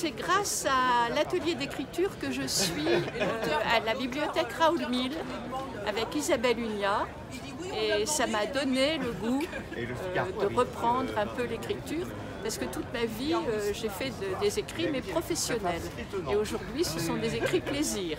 C'est grâce à l'atelier d'écriture que je suis à la bibliothèque Raoul Mille avec Isabelle Unia et ça m'a donné le goût euh, de reprendre un peu l'écriture parce que toute ma vie euh, j'ai fait des écrits mais professionnels. Et aujourd'hui ce sont des écrits plaisir.